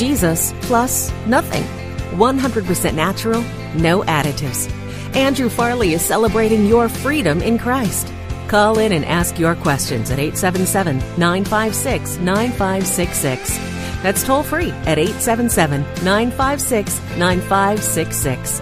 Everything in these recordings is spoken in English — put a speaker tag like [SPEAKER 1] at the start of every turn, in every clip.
[SPEAKER 1] Jesus plus nothing. 100% natural, no additives. Andrew Farley is celebrating your freedom in Christ. Call in and ask your questions at 877 956 9566. That's toll free at 877 956 9566.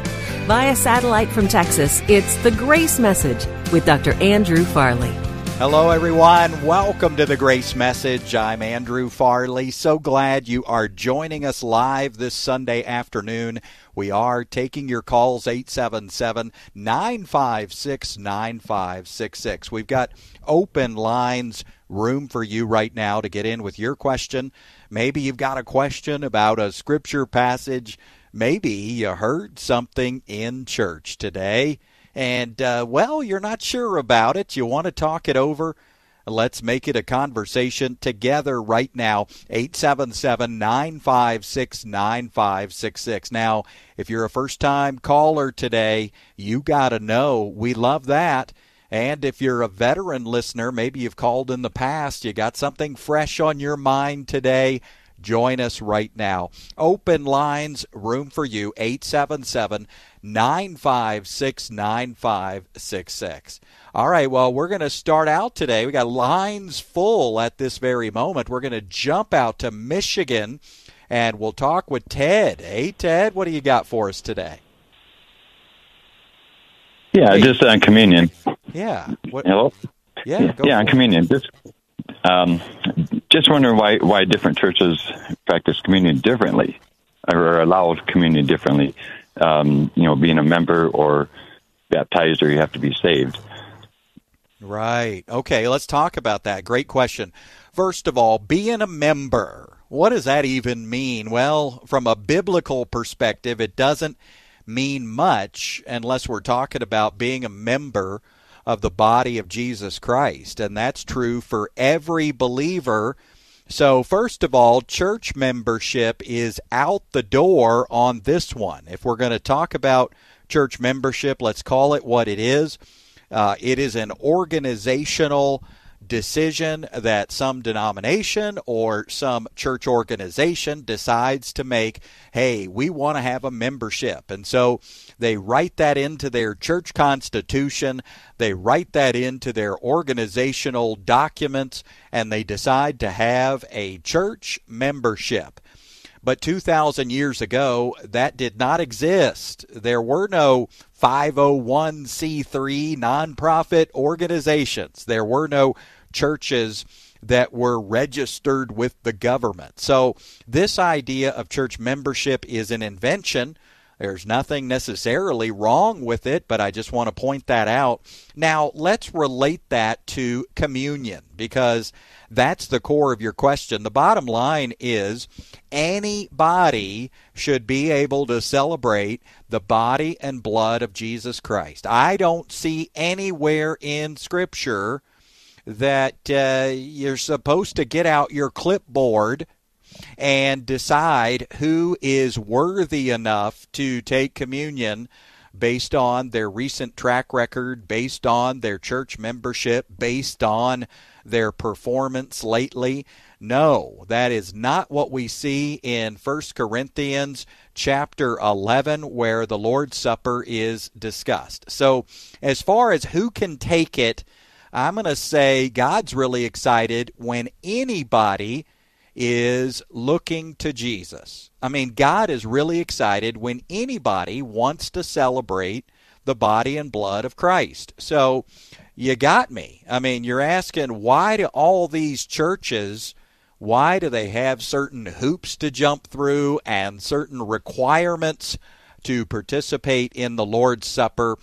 [SPEAKER 1] Via satellite from Texas, it's The Grace Message with Dr. Andrew Farley.
[SPEAKER 2] Hello, everyone. Welcome to the Grace Message. I'm Andrew Farley. So glad you are joining us live this Sunday afternoon. We are taking your calls 877 956 9566. We've got open lines, room for you right now to get in with your question. Maybe you've got a question about a scripture passage. Maybe you heard something in church today and uh, well, you're not sure about it. You want to talk it over. Let's make it a conversation together right now. 877 956 9566. Now, if you're a first time caller today, you got to know we love that. And if you're a veteran listener, maybe you've called in the past, you got something fresh on your mind today, join us right now. Open lines, room for you, 877 956 9566. All right, well, we're going to start out today. We got lines full at this very moment. We're going to jump out to Michigan and we'll talk with Ted. Hey, Ted, what do you got for us today?
[SPEAKER 3] Yeah, hey. just on communion.
[SPEAKER 2] Yeah.
[SPEAKER 3] What, Hello?
[SPEAKER 2] Yeah,
[SPEAKER 3] yeah, on communion. Just um, just wondering why why different churches practice communion differently or allow communion differently um, you know, being a member or baptized or you have to be saved.
[SPEAKER 2] Right. Okay, let's talk about that. Great question. First of all, being a member, what does that even mean? Well, from a biblical perspective, it doesn't mean much unless we're talking about being a member of the body of Jesus Christ. And that's true for every believer so, first of all, church membership is out the door on this one. If we're going to talk about church membership, let's call it what it is. Uh, it is an organizational decision that some denomination or some church organization decides to make hey, we want to have a membership. And so they write that into their church constitution, they write that into their organizational documents, and they decide to have a church membership. But 2,000 years ago, that did not exist. There were no 501c3 nonprofit organizations. There were no churches that were registered with the government. So, this idea of church membership is an invention. There's nothing necessarily wrong with it, but I just want to point that out. Now, let's relate that to communion because that's the core of your question. The bottom line is anybody should be able to celebrate the body and blood of Jesus Christ. I don't see anywhere in Scripture that uh, you're supposed to get out your clipboard and decide who is worthy enough to take communion based on their recent track record, based on their church membership, based on their performance lately. No, that is not what we see in 1 Corinthians chapter 11 where the Lord's Supper is discussed. So, as far as who can take it, I'm going to say God's really excited when anybody is looking to Jesus. I mean, God is really excited when anybody wants to celebrate the body and blood of Christ. So, you got me. I mean, you're asking why do all these churches why do they have certain hoops to jump through and certain requirements to participate in the Lord's Supper?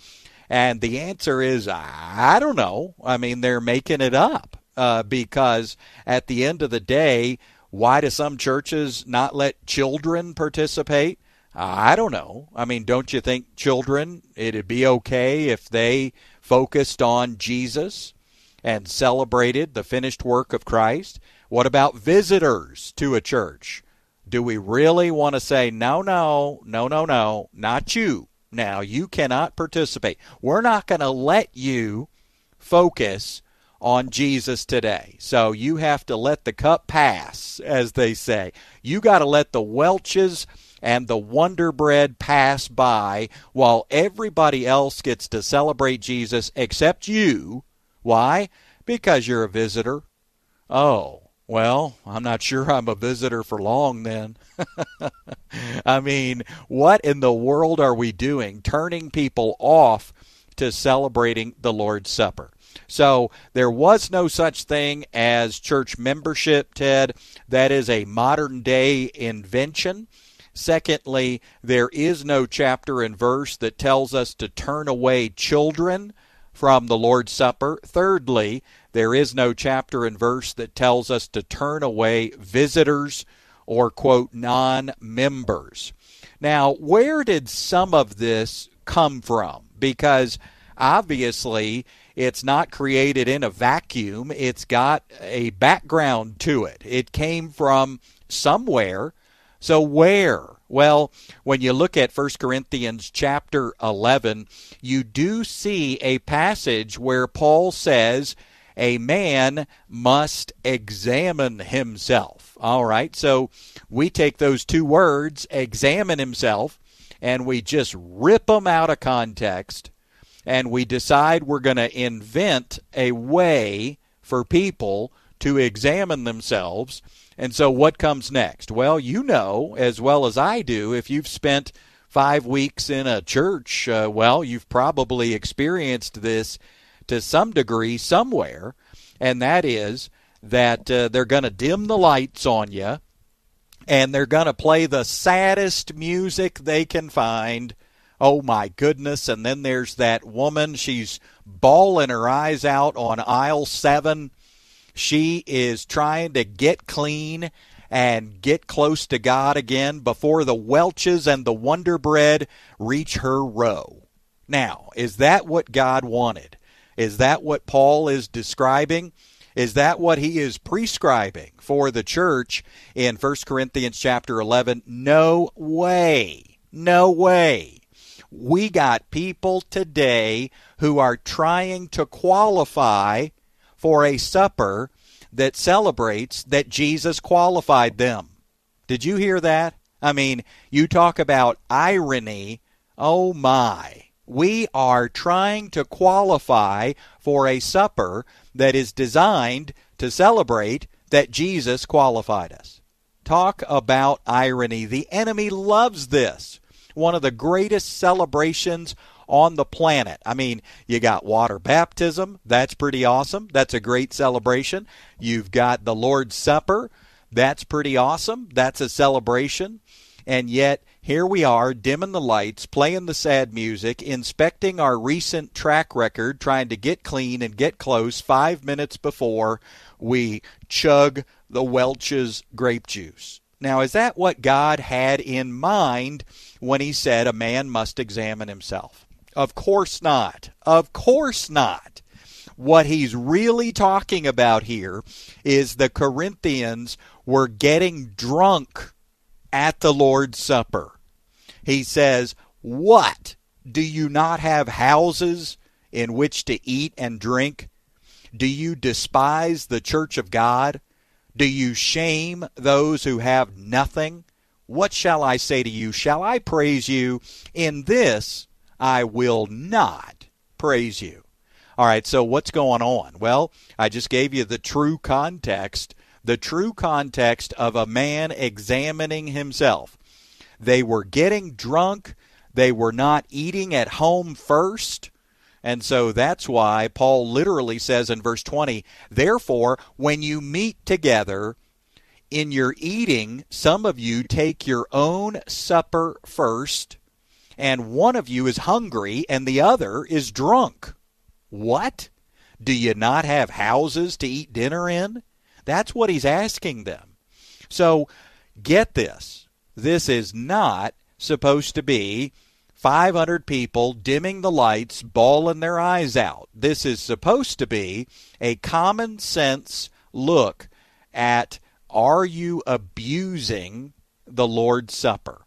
[SPEAKER 2] And the answer is, I don't know. I mean, they're making it up uh, because at the end of the day, why do some churches not let children participate? I don't know. I mean, don't you think children, it'd be okay if they focused on Jesus and celebrated the finished work of Christ? What about visitors to a church? Do we really want to say, no, no, no, no, no, not you? now. You cannot participate. We're not going to let you focus on Jesus today. So you have to let the cup pass, as they say. You got to let the Welch's and the Wonder Bread pass by while everybody else gets to celebrate Jesus except you. Why? Because you're a visitor. Oh, well, I'm not sure I'm a visitor for long then. I mean, what in the world are we doing? Turning people off to celebrating the Lord's Supper. So there was no such thing as church membership, Ted. That is a modern day invention. Secondly, there is no chapter and verse that tells us to turn away children from the Lord's Supper. Thirdly, there is no chapter and verse that tells us to turn away visitors or, quote, non members. Now, where did some of this come from? Because obviously it's not created in a vacuum, it's got a background to it. It came from somewhere. So, where? Well, when you look at 1 Corinthians chapter 11, you do see a passage where Paul says, a man must examine himself. All right, so we take those two words, examine himself, and we just rip them out of context, and we decide we're going to invent a way for people to examine themselves. And so, what comes next? Well, you know as well as I do, if you've spent five weeks in a church, uh, well, you've probably experienced this to some degree somewhere, and that is that uh, they're going to dim the lights on you and they're going to play the saddest music they can find. Oh my goodness. And then there's that woman. She's bawling her eyes out on aisle seven. She is trying to get clean and get close to God again before the Welch's and the Wonder Bread reach her row. Now, is that what God wanted? Is that what Paul is describing? Is that what he is prescribing for the church in 1 Corinthians chapter 11? No way. No way. We got people today who are trying to qualify for a supper that celebrates that Jesus qualified them. Did you hear that? I mean, you talk about irony. Oh my we are trying to qualify for a supper that is designed to celebrate that Jesus qualified us. Talk about irony. The enemy loves this. One of the greatest celebrations on the planet. I mean, you got water baptism. That's pretty awesome. That's a great celebration. You've got the Lord's Supper. That's pretty awesome. That's a celebration. And yet, here we are, dimming the lights, playing the sad music, inspecting our recent track record, trying to get clean and get close five minutes before we chug the Welch's grape juice. Now, is that what God had in mind when He said a man must examine himself? Of course not. Of course not. What He's really talking about here is the Corinthians were getting drunk at the Lord's Supper he says, What? Do you not have houses in which to eat and drink? Do you despise the church of God? Do you shame those who have nothing? What shall I say to you? Shall I praise you? In this I will not praise you. All right, so what's going on? Well, I just gave you the true context, the true context of a man examining himself. They were getting drunk. They were not eating at home first. And so that's why Paul literally says in verse 20, Therefore, when you meet together, in your eating, some of you take your own supper first, and one of you is hungry and the other is drunk. What? Do you not have houses to eat dinner in? That's what he's asking them. So get this. This is not supposed to be 500 people dimming the lights, bawling their eyes out. This is supposed to be a common sense look at are you abusing the Lord's Supper?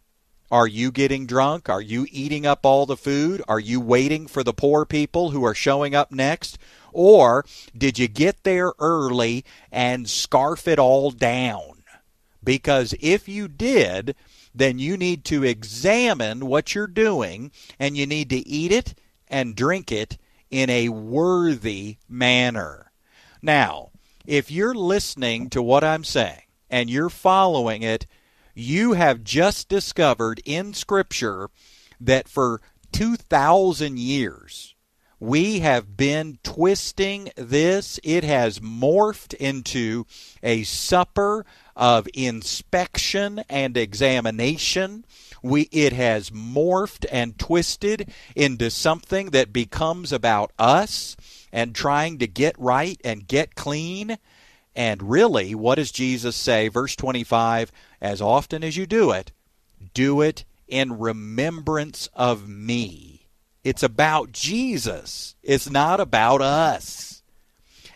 [SPEAKER 2] Are you getting drunk? Are you eating up all the food? Are you waiting for the poor people who are showing up next? Or did you get there early and scarf it all down? Because if you did, then you need to examine what you're doing and you need to eat it and drink it in a worthy manner. Now, if you're listening to what I'm saying and you're following it, you have just discovered in Scripture that for 2,000 years, we have been twisting this. It has morphed into a supper of inspection and examination. We, it has morphed and twisted into something that becomes about us and trying to get right and get clean. And really, what does Jesus say? Verse 25 As often as you do it, do it in remembrance of me. It's about Jesus. It's not about us.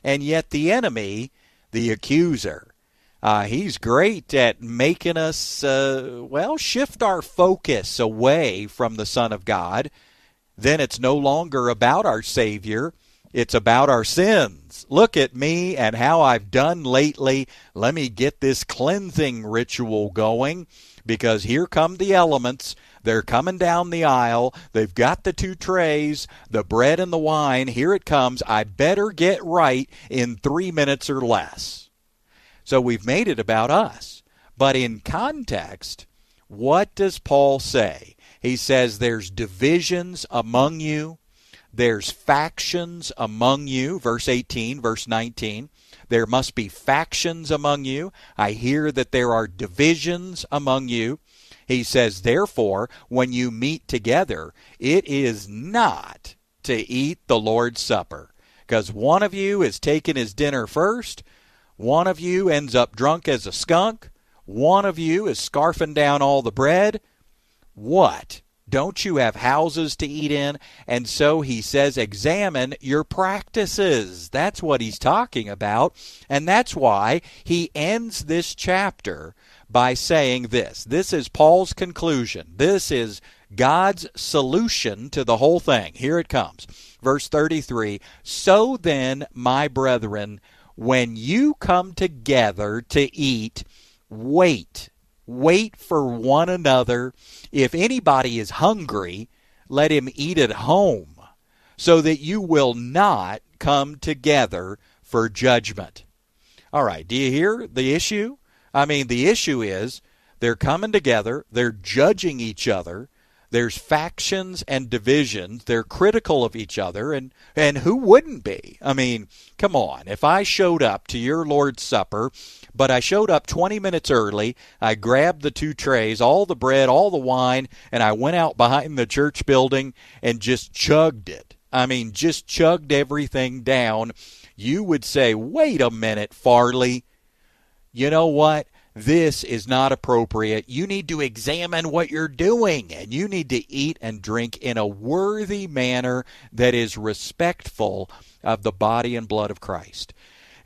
[SPEAKER 2] And yet the enemy, the accuser, uh, he's great at making us, uh, well, shift our focus away from the Son of God. Then it's no longer about our Savior. It's about our sins. Look at me and how I've done lately. Let me get this cleansing ritual going because here come the elements. They're coming down the aisle. They've got the two trays, the bread and the wine. Here it comes. I better get right in three minutes or less. So we've made it about us. But in context, what does Paul say? He says there's divisions among you, there's factions among you, verse 18, verse 19. There must be factions among you. I hear that there are divisions among you. He says, Therefore, when you meet together, it is not to eat the Lord's Supper. Because one of you is taking his dinner first, one of you ends up drunk as a skunk, one of you is scarfing down all the bread. What? Don't you have houses to eat in? And so he says, examine your practices. That's what he's talking about. And that's why he ends this chapter by saying this. This is Paul's conclusion. This is God's solution to the whole thing. Here it comes. Verse 33 So then, my brethren, when you come together to eat, wait. Wait for one another. If anybody is hungry, let him eat at home, so that you will not come together for judgment. All right, do you hear the issue? I mean, the issue is they're coming together, they're judging each other. There's factions and divisions. They're critical of each other, and, and who wouldn't be? I mean, come on. If I showed up to your Lord's Supper, but I showed up 20 minutes early, I grabbed the two trays, all the bread, all the wine, and I went out behind the church building and just chugged it. I mean, just chugged everything down. You would say, wait a minute, Farley you know what? This is not appropriate. You need to examine what you're doing and you need to eat and drink in a worthy manner that is respectful of the body and blood of Christ.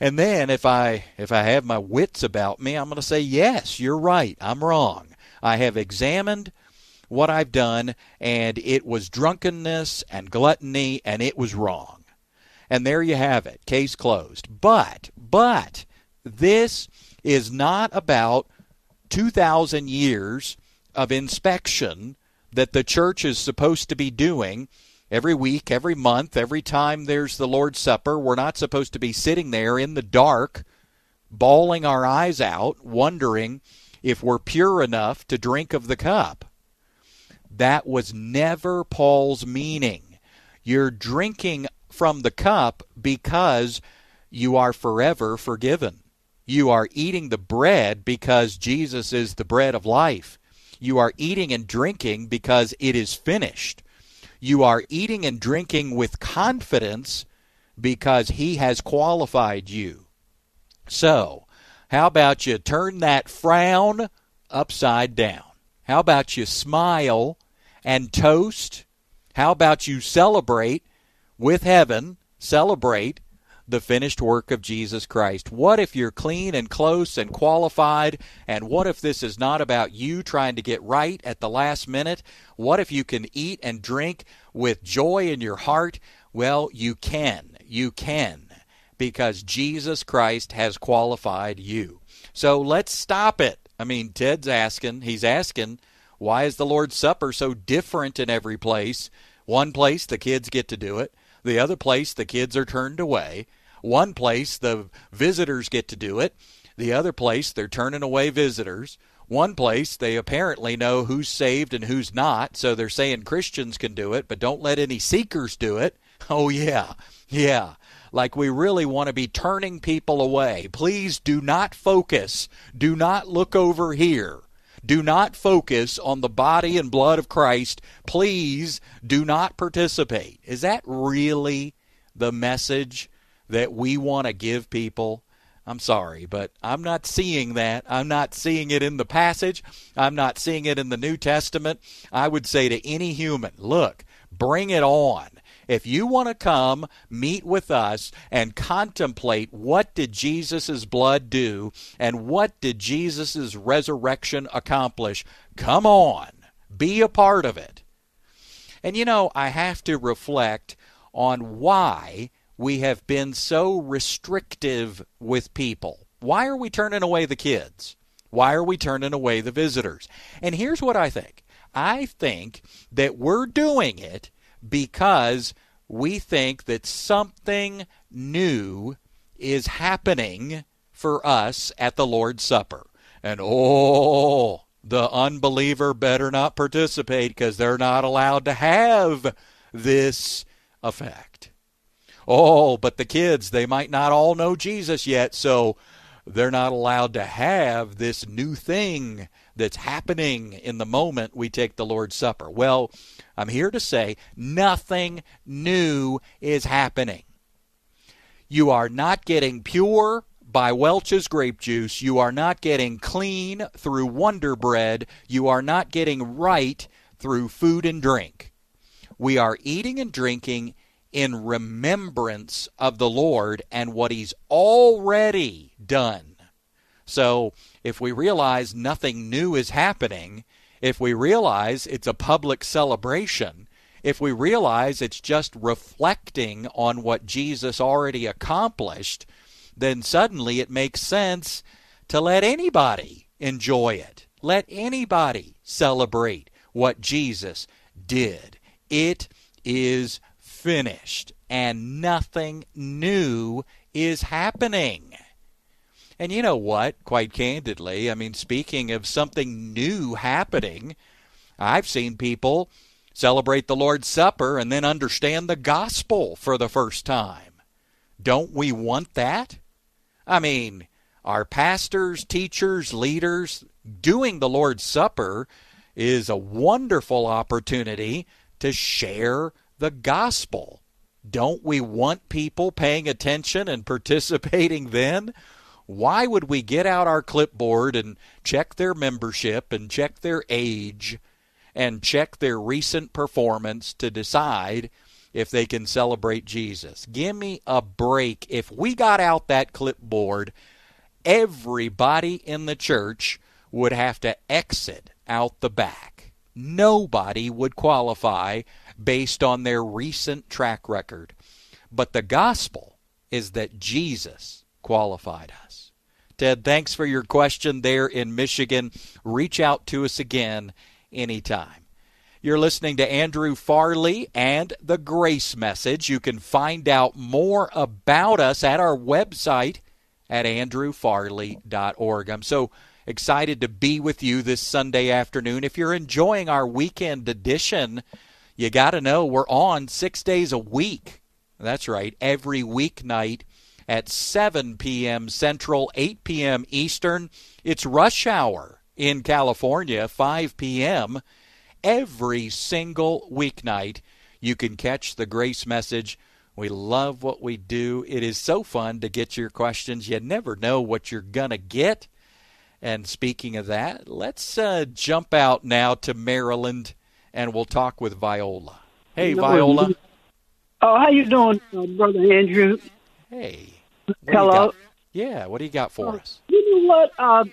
[SPEAKER 2] And then if I if I have my wits about me, I'm going to say, "Yes, you're right. I'm wrong. I have examined what I've done and it was drunkenness and gluttony and it was wrong." And there you have it. Case closed. But but this is not about 2,000 years of inspection that the church is supposed to be doing every week, every month, every time there's the Lord's Supper. We're not supposed to be sitting there in the dark, bawling our eyes out, wondering if we're pure enough to drink of the cup. That was never Paul's meaning. You're drinking from the cup because you are forever forgiven. You are eating the bread because Jesus is the bread of life. You are eating and drinking because it is finished. You are eating and drinking with confidence because He has qualified you. So, how about you turn that frown upside down? How about you smile and toast? How about you celebrate with heaven, celebrate the finished work of Jesus Christ. What if you're clean and close and qualified? And what if this is not about you trying to get right at the last minute? What if you can eat and drink with joy in your heart? Well, you can. you can because Jesus Christ has qualified you. So let's stop it. I mean, Ted's asking, he's asking, why is the Lord's Supper so different in every place? One place the kids get to do it, the other place the kids are turned away. One place the visitors get to do it, the other place they're turning away visitors. One place they apparently know who's saved and who's not, so they're saying Christians can do it, but don't let any seekers do it. Oh, yeah, yeah like we really want to be turning people away. Please do not focus. Do not look over here. Do not focus on the body and blood of Christ. Please do not participate. Is that really the message that we want to give people? I'm sorry, but I'm not seeing that. I'm not seeing it in the passage. I'm not seeing it in the New Testament. I would say to any human, look, bring it on. If you want to come meet with us and contemplate what did Jesus' blood do and what did Jesus' resurrection accomplish, come on, be a part of it. And you know, I have to reflect on why we have been so restrictive with people. Why are we turning away the kids? Why are we turning away the visitors? And here's what I think I think that we're doing it because we think that something new is happening for us at the Lord's Supper. And oh, the unbeliever better not participate because they're not allowed to have this effect. Oh, but the kids, they might not all know Jesus yet, so they're not allowed to have this new thing that's happening in the moment we take the Lord's Supper. Well, I'm here to say nothing new is happening. You are not getting pure by Welch's grape juice. You are not getting clean through Wonder Bread. You are not getting right through food and drink. We are eating and drinking in remembrance of the Lord and what He's already done. So if we realize nothing new is happening, if we realize it's a public celebration, if we realize it's just reflecting on what Jesus already accomplished, then suddenly it makes sense to let anybody enjoy it. Let anybody celebrate what Jesus did. It is finished, and nothing new is happening. And you know what? Quite candidly, I mean, speaking of something new happening, I've seen people celebrate the Lord's Supper and then understand the gospel for the first time. Don't we want that? I mean, our pastors, teachers, leaders doing the Lord's Supper is a wonderful opportunity to share the gospel. Don't we want people paying attention and participating then? Why would we get out our clipboard and check their membership and check their age and check their recent performance to decide if they can celebrate Jesus? Give me a break. If we got out that clipboard, everybody in the church would have to exit out the back. Nobody would qualify based on their recent track record. But the gospel is that Jesus qualified us. Ted, thanks for your question there in Michigan. Reach out to us again anytime. You're listening to Andrew Farley and the Grace Message. You can find out more about us at our website at andrewfarley.org. I'm so excited to be with you this Sunday afternoon. If you're enjoying our weekend edition, you got to know we're on six days a week. That's right, every weeknight at 7 p.m. Central, 8 p.m. Eastern. It's rush hour in California, 5 p.m. Every single weeknight, you can catch the grace message. We love what we do. It is so fun to get your questions. You never know what you're going to get. And speaking of that, let's uh, jump out now to Maryland and we'll talk with Viola. Hey, Viola.
[SPEAKER 4] Oh, how you doing, uh, brother Andrew?
[SPEAKER 2] Hey.
[SPEAKER 4] Hello.
[SPEAKER 2] Yeah, what do you got for
[SPEAKER 4] uh,
[SPEAKER 2] us?
[SPEAKER 4] You know what? Uh,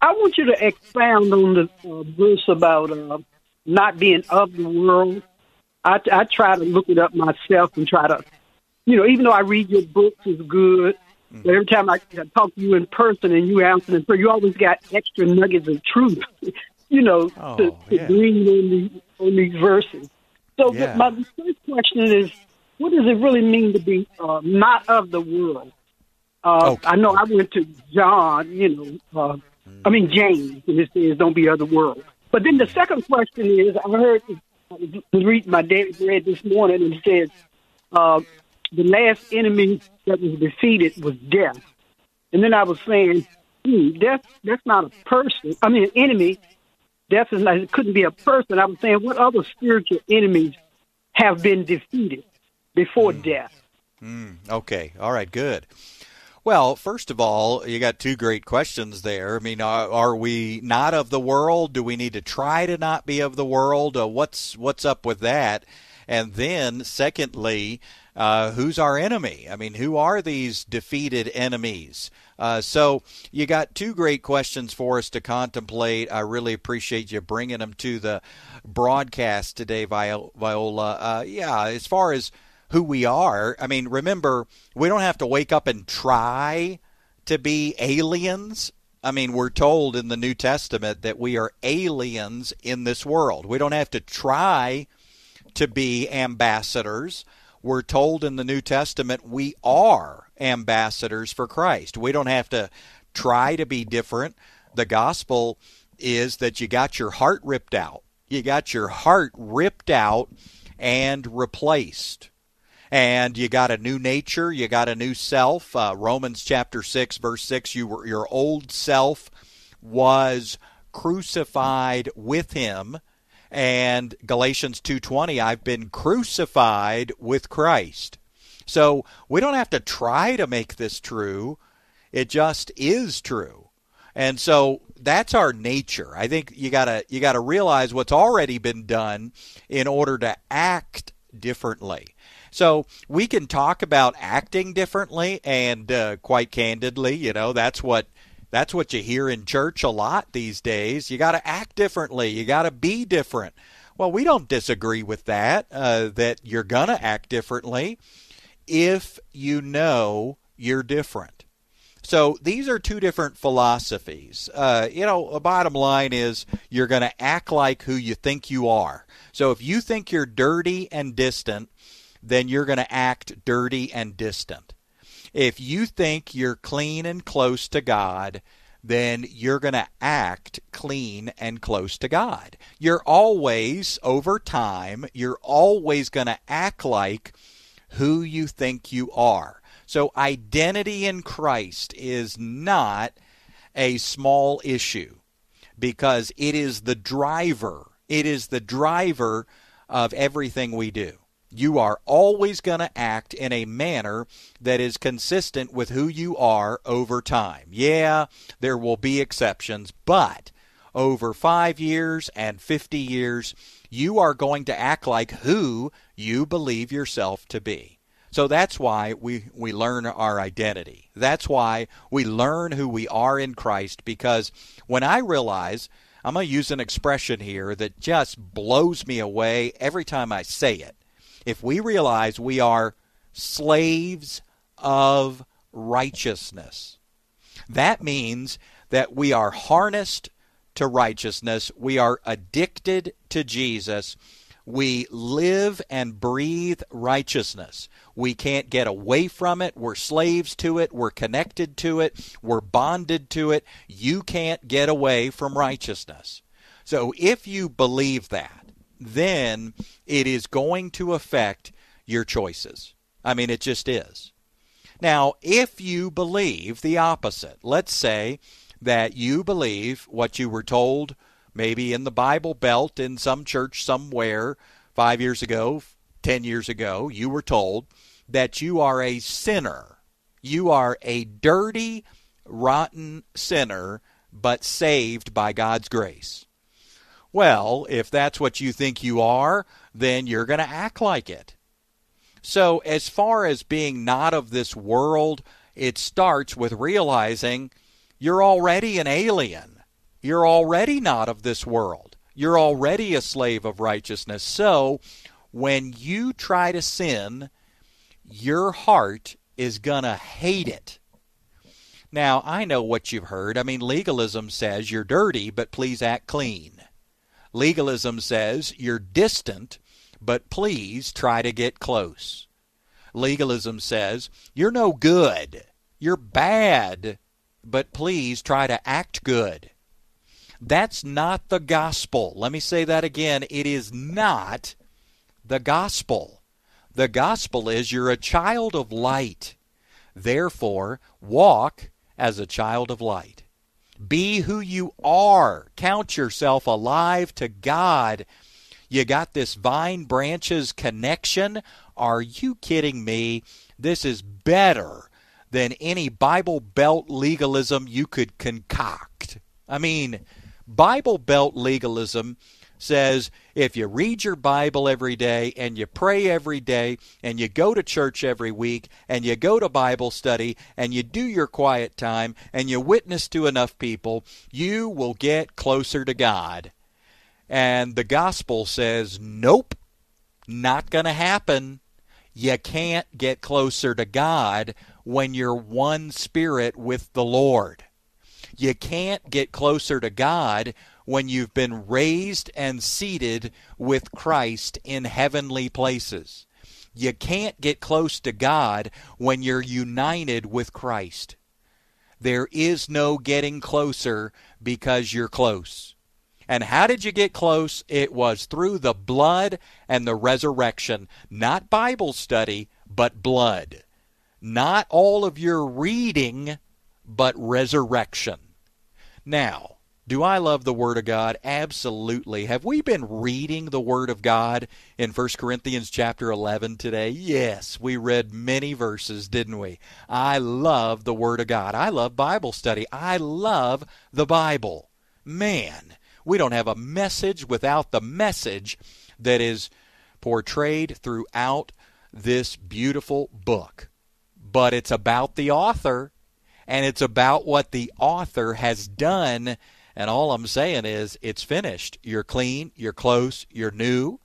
[SPEAKER 4] I want you to expound on the uh, verse about uh, not being of the world. I, I try to look it up myself and try to you know, even though I read your books is good, mm. but every time I, talk to you in person and you answer in prayer, you always got extra nuggets of truth, you know, oh, to, to yeah. glean on, the, on these verses. So yeah. my first question is, what does it really mean to be uh, not of the world? Uh, okay. I know I went to John, you know, uh, I mean James, and it says, "Don't be of the world." But then the second question is, I heard I was reading my daily bread this morning, and it says, uh, "The last enemy that was defeated was death." And then I was saying, hmm, "Death? That's not a person. I mean, an enemy. Death is not. It couldn't be a person." I was saying, what other spiritual enemies have been defeated before mm. death?
[SPEAKER 2] Mm, okay. All right. Good. Well, first of all, you got two great questions there. I mean, are, are, we not of the world? Do we need to try to not be of the world? Uh, what's what's up with that? And then, secondly, uh, who's our enemy? I mean, who are these defeated enemies? Uh, so you got two great questions for us to contemplate. I really appreciate you bringing them to the broadcast today, Viola. Uh, yeah, as far as who we are. I mean, remember, we don't have to wake up and try to be aliens. I mean, we're told in the New Testament that we are aliens in this world. We don't have to try to be ambassadors. We're told in the New Testament we are ambassadors for Christ. We don't have to try to be different. The gospel is that you got your heart ripped out. You got your heart ripped out and replaced and you got a new nature, you got a new self. Uh, Romans chapter 6 verse 6 you were your old self was crucified with him and Galatians 2:20 I've been crucified with Christ. So we don't have to try to make this true. It just is true. And so that's our nature. I think you got to you got to realize what's already been done in order to act differently. So we can talk about acting differently, and uh, quite candidly, you know, that's what that's what you hear in church a lot these days. You got to act differently. You got to be different. Well, we don't disagree with that. Uh, that you're gonna act differently if you know you're different. So these are two different philosophies. Uh, you know, the bottom line is you're going to act like who you think you are. So if you think you're dirty and distant, then you're going to act dirty and distant. If you think you're clean and close to God, then you're going to act clean and close to God. You're always, over time, you're always going to act like who you think you are. So, identity in Christ is not a small issue because it is the driver. It is the driver of everything we do you are always going to act in a manner that is consistent with who you are over time. Yeah, there will be exceptions, but over five years and 50 years, you are going to act like who you believe yourself to be. So that's why we, we learn our identity. That's why we learn who we are in Christ because when I realize, I'm going to use an expression here that just blows me away every time I say it if we realize we are slaves of righteousness, that means that we are harnessed to righteousness, we are addicted to Jesus. We live and breathe righteousness. We can't get away from it. We're slaves to it. We're connected to it. We're bonded to it. You can't get away from righteousness. So if you believe that, then it is going to affect your choices. I mean, it just is. Now, if you believe the opposite, let's say that you believe what you were told maybe in the Bible Belt in some church somewhere five years ago, 10 years ago, you were told that you are a sinner. You are a dirty, rotten sinner, but saved by God's grace. Well, if that's what you think you are, then you're going to act like it. So, as far as being not of this world, it starts with realizing you're already an alien. You're already not of this world. You're already a slave of righteousness. So, when you try to sin, your heart is going to hate it. Now, I know what you've heard. I mean, legalism says you're dirty, but please act clean. Legalism says you're distant, but please try to get close. Legalism says you're no good, you're bad, but please try to act good. That's not the gospel. Let me say that again. It is not the gospel. The gospel is you're a child of light. Therefore, walk as a child of light. Be who you are. Count yourself alive to God. You got this vine branches connection. Are you kidding me? This is better than any Bible Belt legalism you could concoct. I mean, Bible Belt legalism says if you read your Bible every day and you pray every day and you go to church every week and you go to Bible study and you do your quiet time and you witness to enough people, you will get closer to God. And the gospel says, nope, not going to happen. You can't get closer to God when you're one spirit with the Lord. You can't get closer to God when you've been raised and seated with Christ in heavenly places. You can't get close to God when you're united with Christ. There is no getting closer because you're close. And how did you get close? It was through the blood and the resurrection. Not Bible study, but blood. Not all of your reading, but resurrection. Now, do I love the Word of God? Absolutely. Have we been reading the Word of God in 1 Corinthians chapter 11 today? Yes, we read many verses, didn't we? I love the Word of God. I love Bible study. I love the Bible. Man, we don't have a message without the message that is portrayed throughout this beautiful book. But it's about the author, and it's about what the author has done and all I'm saying is, it's finished. You're clean, you're close, you're new,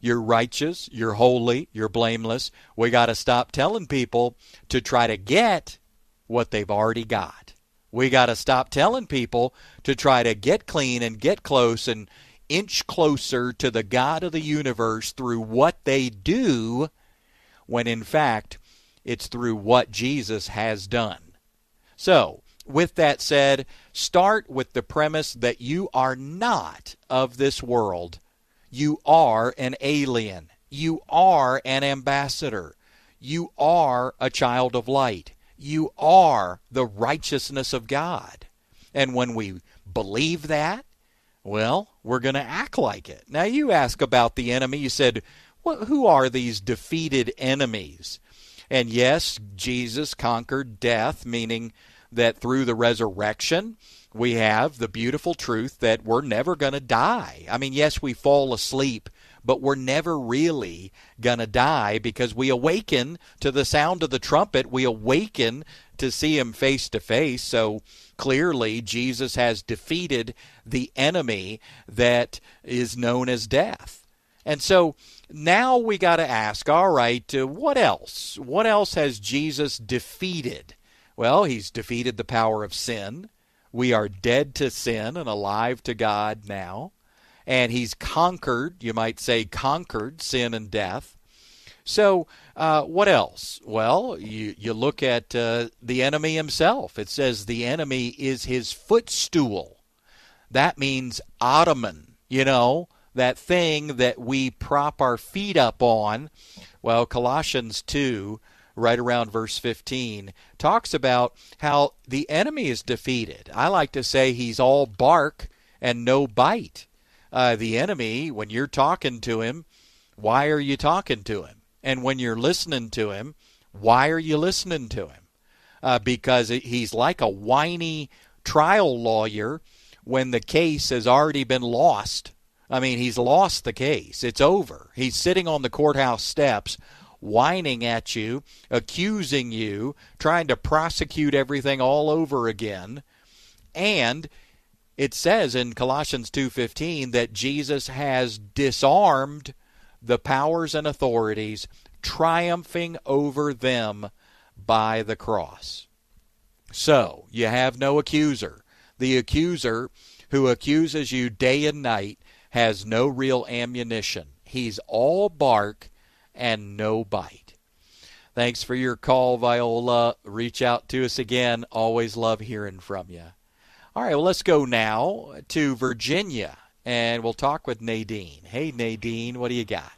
[SPEAKER 2] you're righteous, you're holy, you're blameless. We got to stop telling people to try to get what they've already got. We got to stop telling people to try to get clean and get close and inch closer to the God of the universe through what they do, when in fact, it's through what Jesus has done. So, with that said, start with the premise that you are not of this world. You are an alien. You are an ambassador. You are a child of light. You are the righteousness of God. And when we believe that, well, we're going to act like it. Now, you ask about the enemy. You said, well, who are these defeated enemies? And yes, Jesus conquered death, meaning that through the resurrection, we have the beautiful truth that we're never going to die. I mean, yes, we fall asleep, but we're never really going to die because we awaken to the sound of the trumpet. We awaken to see him face to face. So clearly, Jesus has defeated the enemy that is known as death. And so now we got to ask all right, uh, what else? What else has Jesus defeated? Well, he's defeated the power of sin. We are dead to sin and alive to God now. And he's conquered, you might say, conquered sin and death. So, uh, what else? Well, you, you look at uh, the enemy himself. It says the enemy is his footstool. That means ottoman, you know, that thing that we prop our feet up on. Well, Colossians 2 right around verse 15, talks about how the enemy is defeated. I like to say he's all bark and no bite. Uh, the enemy, when you're talking to him, why are you talking to him? And when you're listening to him, why are you listening to him? Uh, because he's like a whiny trial lawyer when the case has already been lost. I mean, he's lost the case. It's over. He's sitting on the courthouse steps whining at you, accusing you, trying to prosecute everything all over again. And it says in Colossians 2:15 that Jesus has disarmed the powers and authorities, triumphing over them by the cross. So, you have no accuser. The accuser who accuses you day and night has no real ammunition. He's all bark and no bite. Thanks for your call, Viola. Reach out to us again. Always love hearing from you. All right, well, let's go now to Virginia and we'll talk with Nadine. Hey, Nadine, what do you got?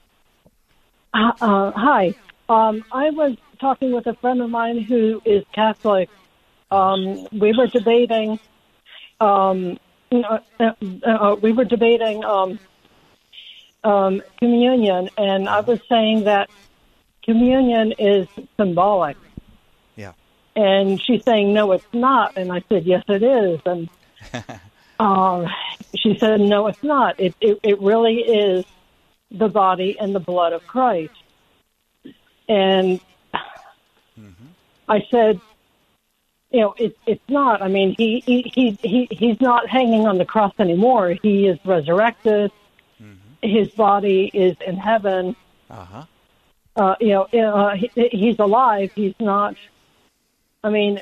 [SPEAKER 5] Uh, uh, hi. Um, I was talking with a friend of mine who is Catholic. Um, we were debating. Um, uh, uh, uh, we were debating um, communion, and I was saying that communion is symbolic.
[SPEAKER 2] Yeah.
[SPEAKER 5] And she's saying, no, it's not. And I said, yes, it is. And um, she said, no, it's not. It, it, it really is the body and the blood of Christ. And mm-hmm. I said, you know, it, it's not. I mean, he, he, he, he, he's not hanging on the cross anymore. He is resurrected. Mm-hmm. His body is in heaven.
[SPEAKER 2] Uh-huh.
[SPEAKER 5] Uh, you know, uh, he, he's alive. He's not. I mean,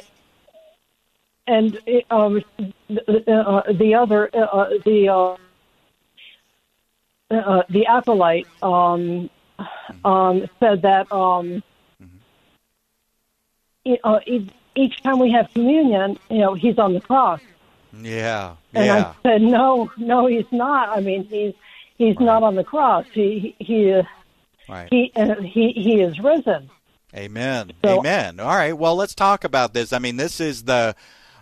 [SPEAKER 5] and um, the, uh, the other uh, the uh, uh, the acolyte um, um, said that um, mm-hmm. each time we have communion, you know, he's on the cross.
[SPEAKER 2] Yeah,
[SPEAKER 5] and
[SPEAKER 2] yeah.
[SPEAKER 5] I said, no, no, he's not. I mean, he's he's right. not on the cross. He he
[SPEAKER 2] right.
[SPEAKER 5] he he he is risen.
[SPEAKER 2] Amen. So, Amen. All right. Well, let's talk about this. I mean, this is the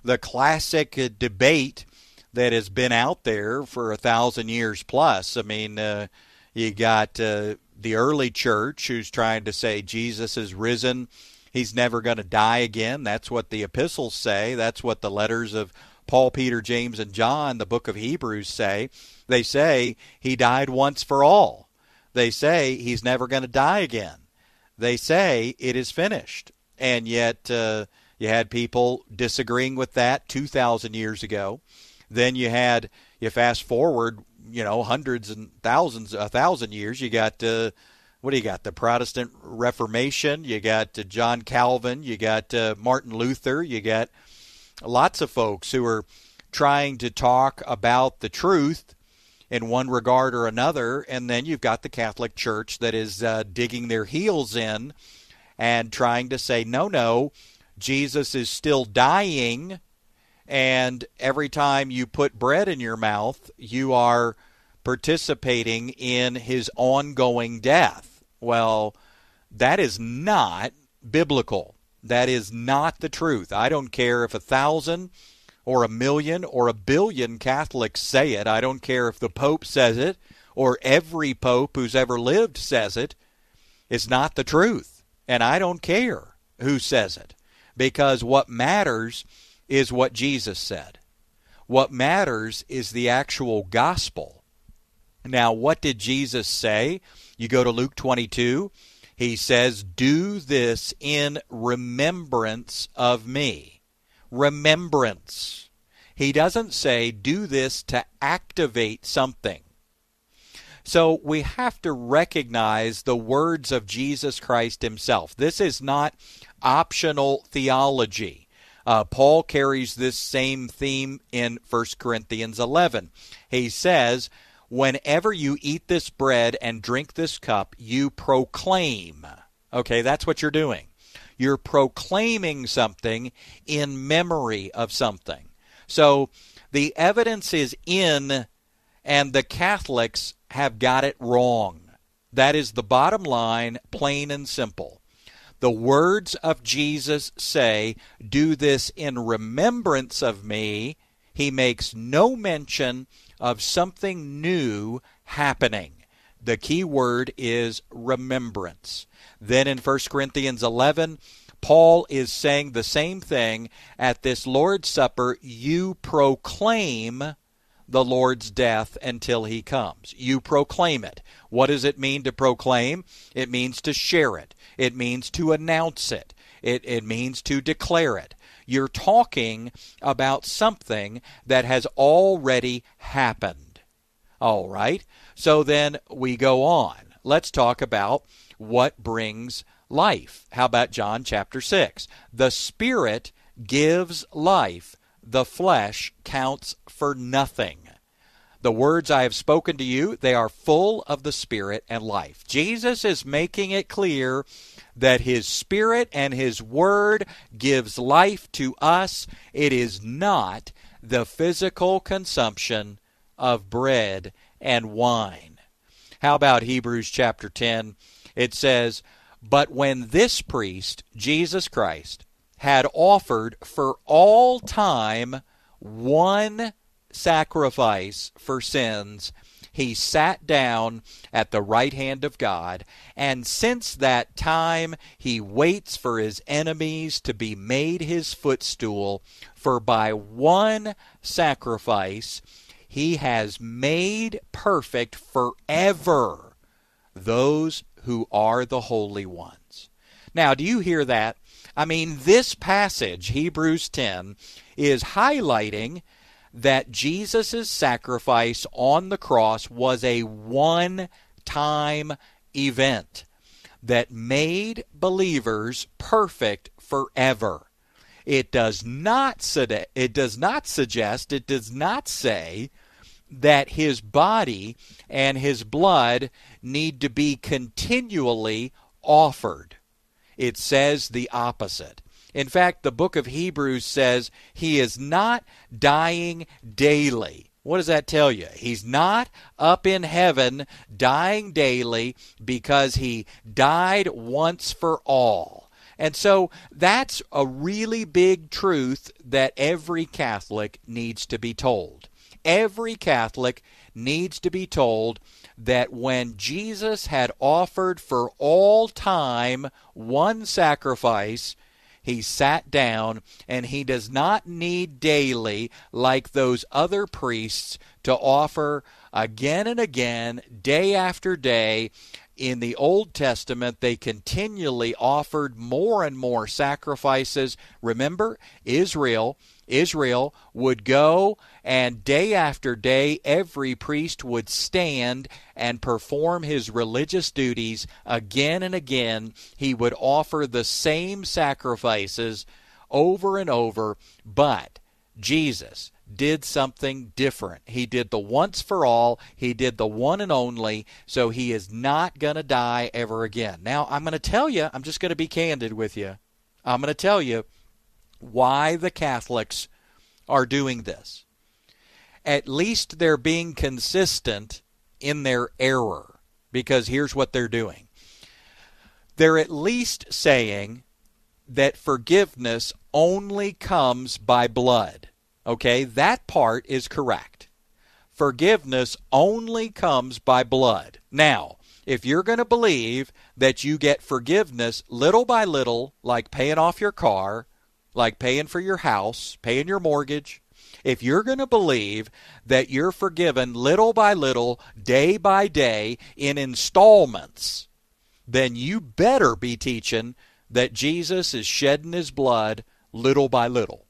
[SPEAKER 2] the classic uh, debate that has been out there for a thousand years plus. I mean, uh, you got uh, the early church who's trying to say Jesus is risen. He's never going to die again. That's what the epistles say. That's what the letters of Paul, Peter, James, and John, the book of Hebrews, say. They say he died once for all. They say he's never going to die again. They say it is finished. And yet, uh, you had people disagreeing with that 2,000 years ago. Then you had, you fast forward, you know, hundreds and thousands, a thousand years, you got, uh, what do you got? The Protestant Reformation, you got uh, John Calvin, you got uh, Martin Luther, you got lots of folks who are trying to talk about the truth in one regard or another. And then you've got the Catholic Church that is uh, digging their heels in and trying to say, no, no, Jesus is still dying, and every time you put bread in your mouth, you are participating in his ongoing death. Well, that is not biblical. That is not the truth. I don't care if a thousand or a million or a billion Catholics say it. I don't care if the Pope says it or every Pope who's ever lived says it. It's not the truth. And I don't care who says it because what matters is what Jesus said. What matters is the actual gospel. Now, what did Jesus say? You go to Luke 22, he says, Do this in remembrance of me. Remembrance. He doesn't say, Do this to activate something. So we have to recognize the words of Jesus Christ himself. This is not optional theology. Uh, Paul carries this same theme in 1 Corinthians 11. He says, Whenever you eat this bread and drink this cup, you proclaim. Okay, that's what you're doing. You're proclaiming something in memory of something. So the evidence is in, and the Catholics have got it wrong. That is the bottom line, plain and simple. The words of Jesus say, Do this in remembrance of me. He makes no mention of something new happening. The key word is remembrance. Then in 1 Corinthians 11, Paul is saying the same thing at this Lord's Supper. You proclaim the Lord's death until he comes. You proclaim it. What does it mean to proclaim? It means to share it. It means to announce it. It, it means to declare it. You're talking about something that has already happened. All right? So then we go on. Let's talk about what brings life. How about John chapter 6? The Spirit gives life, the flesh counts for nothing. The words I have spoken to you, they are full of the Spirit and life. Jesus is making it clear that his Spirit and his Word gives life to us. It is not the physical consumption of bread and wine. How about Hebrews chapter 10? It says, But when this priest, Jesus Christ, had offered for all time one sacrifice for sins, he sat down at the right hand of God, and since that time he waits for his enemies to be made his footstool, for by one sacrifice he has made perfect forever those who are the holy ones. Now, do you hear that? I mean, this passage, Hebrews 10, is highlighting that Jesus' sacrifice on the cross was a one time event that made believers perfect forever. It does not it does not suggest, it does not say that his body and his blood need to be continually offered. It says the opposite. In fact, the book of Hebrews says he is not dying daily. What does that tell you? He's not up in heaven dying daily because he died once for all. And so that's a really big truth that every Catholic needs to be told. Every Catholic needs to be told that when Jesus had offered for all time one sacrifice, he sat down and he does not need daily, like those other priests, to offer again and again, day after day. In the Old Testament, they continually offered more and more sacrifices. Remember, Israel Israel would go, and day after day, every priest would stand and perform his religious duties again and again. He would offer the same sacrifices over and over, but Jesus did something different. He did the once for all, he did the one and only, so he is not going to die ever again. Now, I'm going to tell you, I'm just going to be candid with you. I'm going to tell you why the Catholics are doing this. At least they're being consistent in their error, because here's what they're doing they're at least saying that forgiveness only comes by blood. Okay, that part is correct. Forgiveness only comes by blood. Now, if you're going to believe that you get forgiveness little by little, like paying off your car, like paying for your house, paying your mortgage, if you're going to believe that you're forgiven little by little, day by day, in installments, then you better be teaching that Jesus is shedding his blood little by little.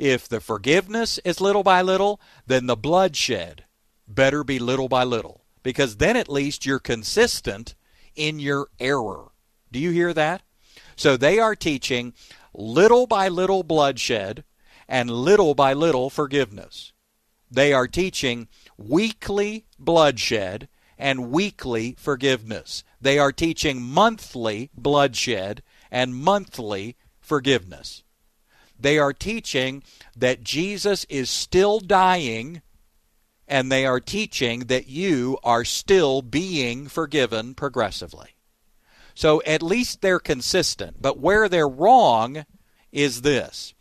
[SPEAKER 2] If the forgiveness is little by little, then the bloodshed better be little by little, because then at least you're consistent in your error. Do you hear that? So they are teaching little by little bloodshed and little by little forgiveness. They are teaching weekly bloodshed and weekly forgiveness. They are teaching monthly bloodshed and monthly forgiveness. They are teaching that Jesus is still dying, and they are teaching that you are still being forgiven progressively. So at least they're consistent. But where they're wrong is this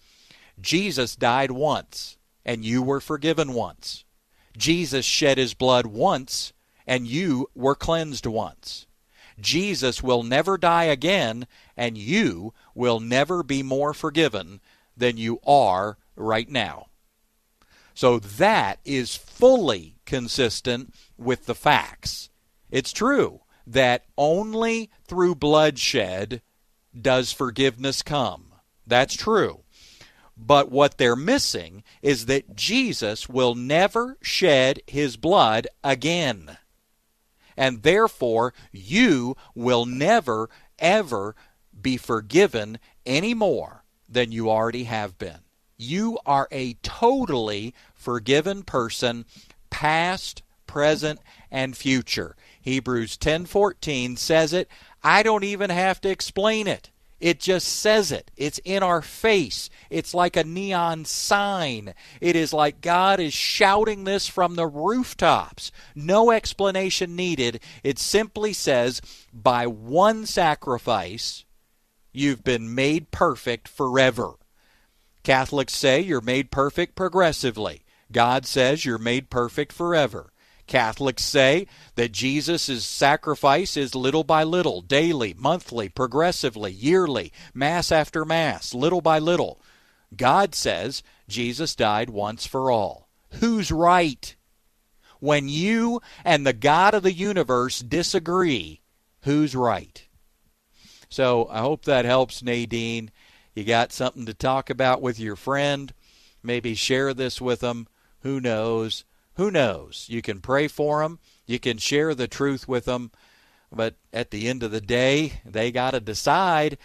[SPEAKER 2] Jesus died once, and you were forgiven once. Jesus shed his blood once, and you were cleansed once. Jesus will never die again, and you will never be more forgiven than you are right now. So that is fully consistent with the facts. It's true that only through bloodshed does forgiveness come. That's true. But what they're missing is that Jesus will never shed his blood again. and therefore you will never, ever be forgiven any more than you already have been. You are a totally forgiven person, past, present, and future. Hebrews 10:14 says it. I don't even have to explain it. It just says it. It's in our face. It's like a neon sign. It is like God is shouting this from the rooftops. No explanation needed. It simply says, by one sacrifice, you've been made perfect forever. Catholics say you're made perfect progressively. God says you're made perfect forever. Catholics say that Jesus' sacrifice is little by little, daily, monthly, progressively, yearly, Mass after Mass, little by little. God says Jesus died once for all. Who's right? When you and the God of the universe disagree, who's right? So I hope that helps, Nadine. You got something to talk about with your friend. Maybe share this with them. Who knows? Who knows? You can pray for them. You can share the truth with them. But at the end of the day, they got to decide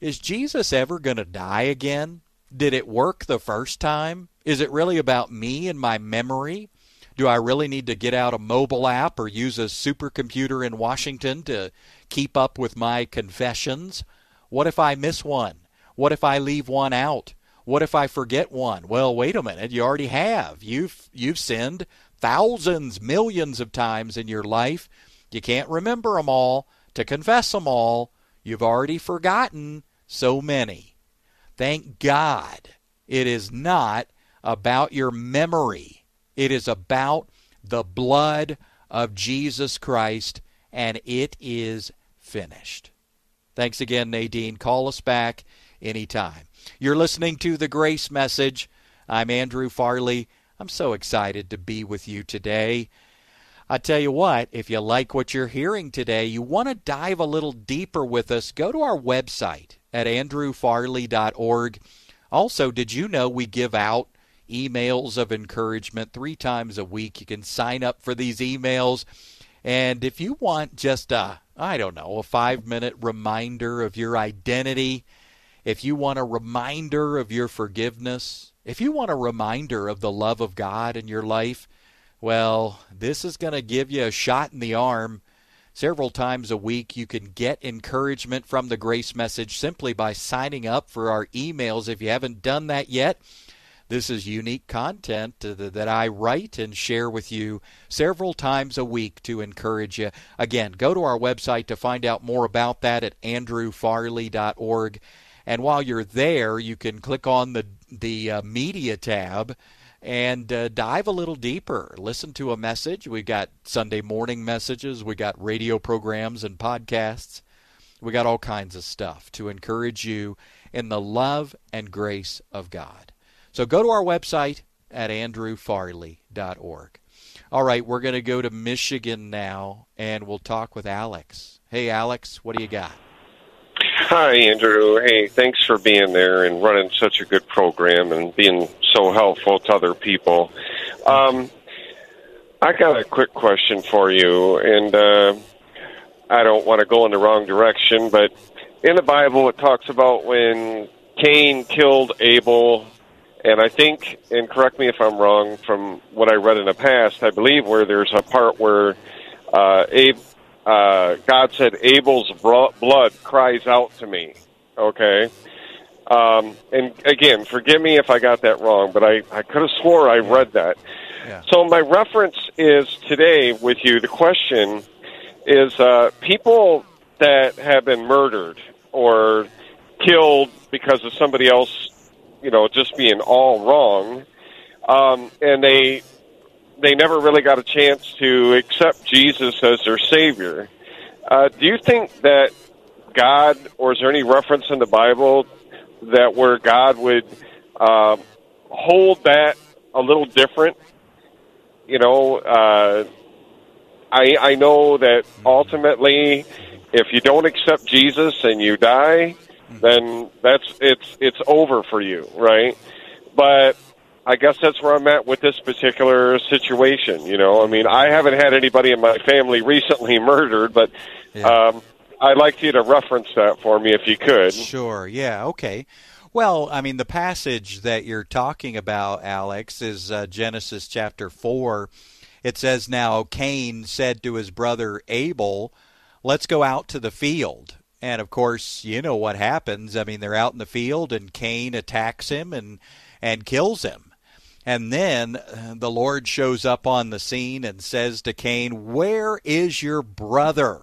[SPEAKER 2] is Jesus ever going to die again? Did it work the first time? Is it really about me and my memory? Do I really need to get out a mobile app or use a supercomputer in Washington to keep up with my confessions? What if I miss one? What if I leave one out? What if I forget one? Well, wait a minute. You already have. You've you've sinned thousands, millions of times in your life. You can't remember them all. To confess them all, you've already forgotten so many. Thank God it is not about your memory. It is about the blood of Jesus Christ, and it is finished. Thanks again, Nadine. Call us back anytime. You're listening to the Grace Message. I'm Andrew Farley. I'm so excited to be with you today. I tell you what, if you like what you're hearing today, you want to dive a little deeper with us, go to our website at andrewfarley.org. Also, did you know we give out emails of encouragement three times a week? You can sign up for these emails. And if you want just a, I don't know, a five minute reminder of your identity, if you want a reminder of your forgiveness, if you want a reminder of the love of God in your life, well, this is going to give you a shot in the arm. Several times a week, you can get encouragement from the grace message simply by signing up for our emails. If you haven't done that yet, this is unique content that I write and share with you several times a week to encourage you. Again, go to our website to find out more about that at andrewfarley.org. And while you're there, you can click on the the uh, media tab and uh, dive a little deeper. Listen to a message. We've got Sunday morning messages. We got radio programs and podcasts. We got all kinds of stuff to encourage you in the love and grace of God. So go to our website at andrewfarley.org. All right, we're going to go to Michigan now and we'll talk with Alex. Hey, Alex, what do you got?
[SPEAKER 6] Hi, Andrew. Hey, thanks for being there and running such a good program and being so helpful to other people. Um, I got a quick question for you, and uh, I don't want to go in the wrong direction, but in the Bible it talks about when Cain killed Abel, and I think, and correct me if I'm wrong, from what I read in the past, I believe where there's a part where uh, Abe uh, God said, Abel's blood cries out to me. Okay. Um, and again, forgive me if I got that wrong, but I, I could have swore I read that. Yeah. So my reference is today with you. The question is uh, people that have been murdered or killed because of somebody else, you know, just being all wrong, um, and they they never really got a chance to accept Jesus as their Savior. Uh, do you think that God, or is there any reference in the Bible that where God would uh, hold that a little different? You know, uh, I I know that ultimately, if you don't accept Jesus and you die, then that's it's it's over for you, right? But I guess that's where I'm at with this particular situation. You know, I mean, I haven't had anybody in my family recently murdered, but yeah. um, I'd like you to reference that for me if you could.
[SPEAKER 2] Sure. Yeah. Okay. Well, I mean, the passage that you're talking about, Alex, is uh, Genesis chapter 4. It says, Now Cain said to his brother Abel, Let's go out to the field. And of course, you know what happens. I mean, they're out in the field, and Cain attacks him and, and kills him. And then uh, the Lord shows up on the scene and says to Cain, Where is your brother?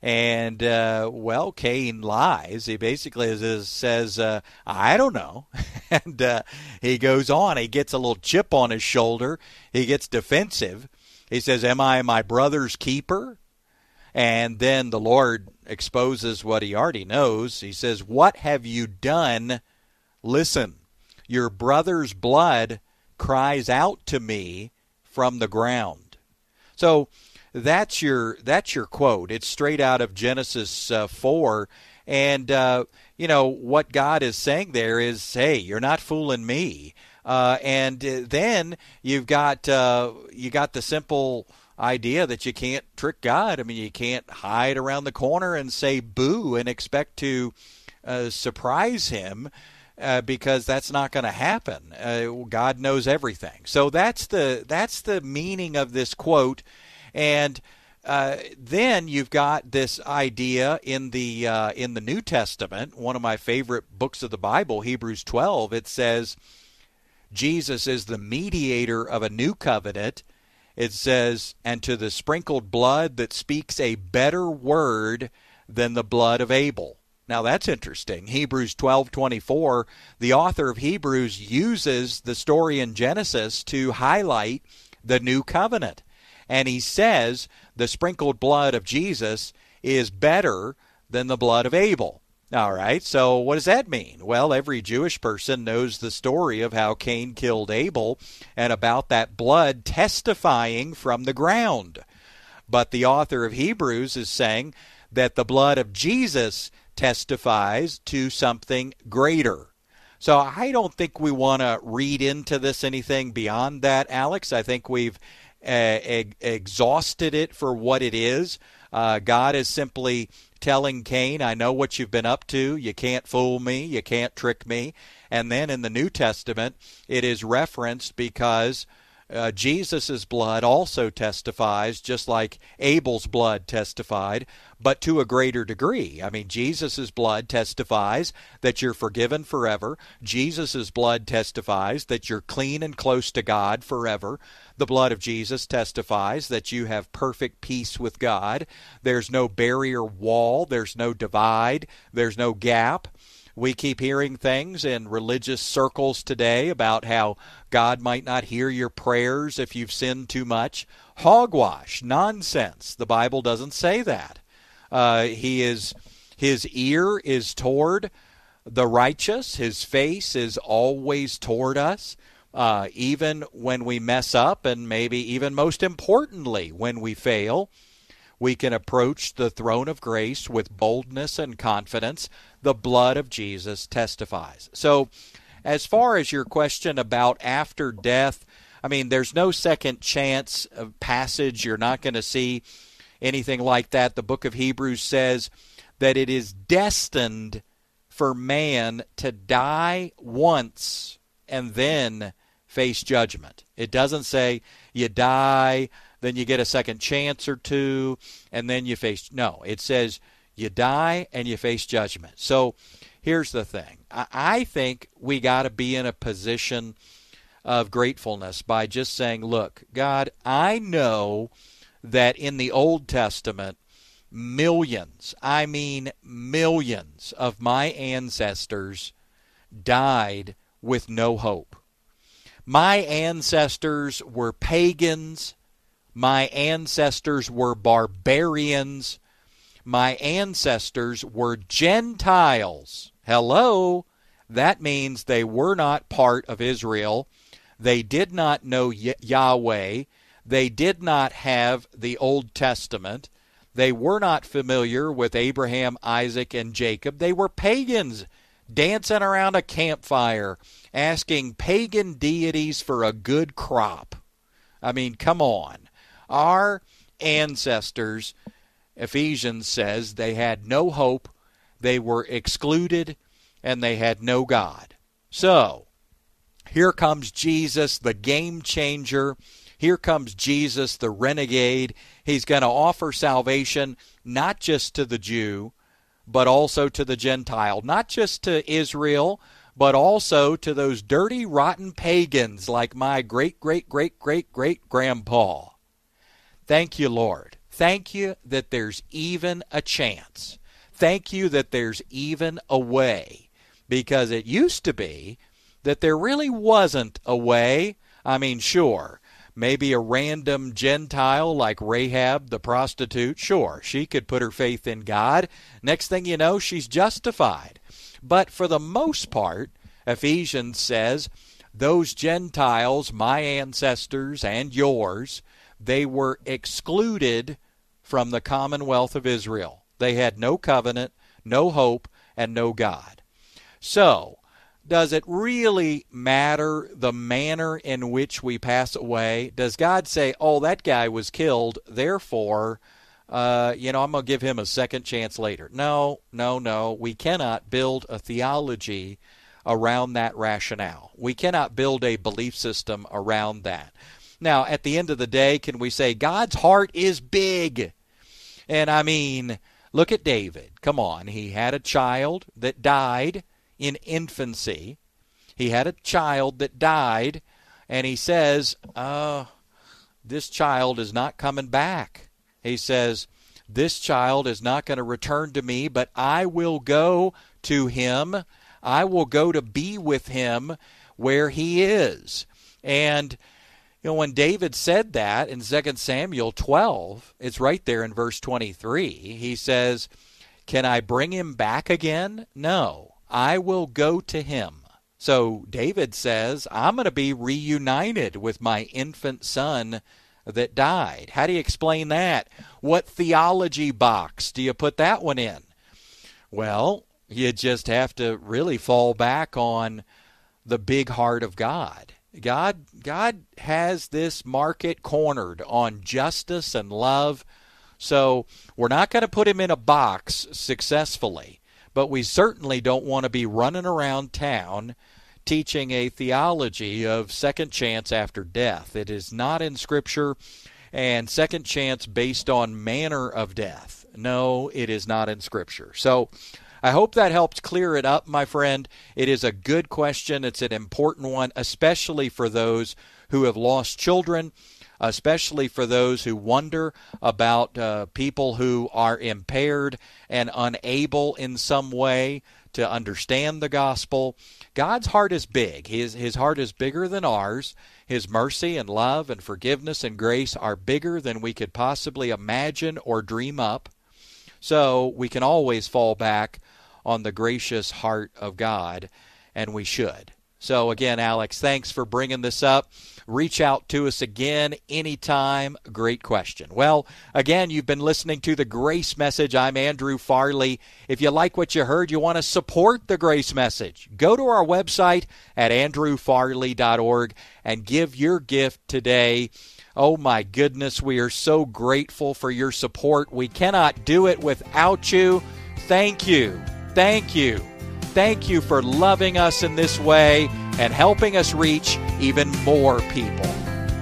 [SPEAKER 2] And, uh, well, Cain lies. He basically says, uh, I don't know. and uh, he goes on. He gets a little chip on his shoulder. He gets defensive. He says, Am I my brother's keeper? And then the Lord exposes what he already knows. He says, What have you done? Listen, your brother's blood cries out to me from the ground. So that's your that's your quote. It's straight out of Genesis uh, four, and uh, you know what God is saying there is, hey, you're not fooling me. Uh, and uh, then you've got uh, you got the simple idea that you can't trick God. I mean, you can't hide around the corner and say boo and expect to uh, surprise Him. Uh, because that's not going to happen. Uh, God knows everything. So that's the that's the meaning of this quote, and uh, then you've got this idea in the uh, in the New Testament, one of my favorite books of the Bible, Hebrews 12. It says Jesus is the mediator of a new covenant. It says, and to the sprinkled blood that speaks a better word than the blood of Abel. Now that's interesting. Hebrews 12:24, the author of Hebrews uses the story in Genesis to highlight the new covenant. And he says the sprinkled blood of Jesus is better than the blood of Abel. All right, so what does that mean? Well, every Jewish person knows the story of how Cain killed Abel and about that blood testifying from the ground. But the author of Hebrews is saying that the blood of Jesus testifies to something greater. So I don't think we want to read into this anything beyond that, Alex. I think we've uh, exhausted it for what it is. Uh, God is simply telling Cain, I know what you've been up to. You can't fool me. You can't trick me. And then in the New Testament, it is referenced because uh, Jesus' blood also testifies, just like Abel's blood testified, but to a greater degree. I mean, Jesus' blood testifies that you're forgiven forever. Jesus' blood testifies that you're clean and close to God forever. The blood of Jesus testifies that you have perfect peace with God. There's no barrier wall, there's no divide, there's no gap. We keep hearing things in religious circles today about how God might not hear your prayers if you've sinned too much. Hogwash, nonsense. The Bible doesn't say that. Uh, he is his ear is toward the righteous. His face is always toward us. Uh, even when we mess up, and maybe even most importantly, when we fail, we can approach the throne of grace with boldness and confidence. The blood of Jesus testifies. So, as far as your question about after death, I mean, there's no second chance of passage. You're not going to see anything like that. The book of Hebrews says that it is destined for man to die once and then face judgment. It doesn't say you die, then you get a second chance or two, and then you face. No, it says you die and you face judgment. So here's the thing I think we got to be in a position of gratefulness by just saying, look, God, I know that in the Old Testament, millions, I mean millions of my ancestors died with no hope. My ancestors were pagans. My ancestors were barbarians. My ancestors were Gentiles. Hello? That means they were not part of Israel. They did not know Yahweh. They did not have the Old Testament. They were not familiar with Abraham, Isaac, and Jacob. They were pagans, dancing around a campfire, asking pagan deities for a good crop. I mean, come on. Our ancestors, Ephesians says, they had no hope, they were excluded, and they had no God. So, here comes Jesus, the game changer. Here comes Jesus, the renegade. He's going to offer salvation not just to the Jew, but also to the Gentile, not just to Israel, but also to those dirty, rotten pagans like my great, great, great, great, great grandpa. Thank you, Lord. Thank you that there's even a chance. Thank you that there's even a way. Because it used to be that there really wasn't a way. I mean, sure, maybe a random Gentile like Rahab the prostitute, sure, she could put her faith in God. Next thing you know, she's justified. But for the most part, Ephesians says, those Gentiles, my ancestors and yours, they were excluded from the commonwealth of Israel. They had no covenant, no hope, and no God. So, does it really matter the manner in which we pass away? Does God say, oh, that guy was killed, therefore, uh, you know, I'm going to give him a second chance later? No, no, no. We cannot build a theology around that rationale. We cannot build a belief system around that. Now, at the end of the day, can we say God's heart is big? And I mean, look at David. Come on. He had a child that died in infancy. He had a child that died, and he says, uh, This child is not coming back. He says, This child is not going to return to me, but I will go to him. I will go to be with him where he is. And you know, when David said that in 2 Samuel 12, it's right there in verse 23. He says, Can I bring him back again? No. I will go to him. So David says, I'm going to be reunited with my infant son that died. How do you explain that? What theology box do you put that one in? Well, you just have to really fall back on the big heart of God. God God has this market cornered on justice and love. So we're not going to put him in a box successfully but we certainly don't want to be running around town teaching a theology of second chance after death. It is not in Scripture, and second chance based on manner of death. No, it is not in Scripture. So, I hope that helps clear it up, my friend. It is a good question. It's an important one, especially for those who have lost children especially for those who wonder about uh, people who are impaired and unable in some way to understand the gospel. God's heart is big. His, his heart is bigger than ours. His mercy and love and forgiveness and grace are bigger than we could possibly imagine or dream up. So we can always fall back on the gracious heart of God, and we should. So, again, Alex, thanks for bringing this up. Reach out to us again anytime. Great question. Well, again, you've been listening to the Grace Message. I'm Andrew Farley. If you like what you heard, you want to support the Grace Message, go to our website at andrewfarley.org and give your gift today. Oh my goodness, we are so grateful for your support. We cannot do it without you. Thank you. Thank you. Thank you for loving us in this way and helping us reach even more people.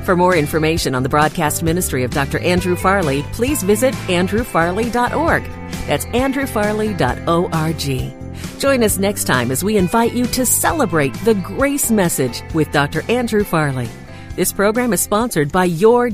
[SPEAKER 1] For more information on the broadcast ministry of Dr. Andrew Farley, please visit andrewfarley.org. That's andrewfarley.org. Join us next time as we invite you to celebrate the grace message with Dr. Andrew Farley. This program is sponsored by your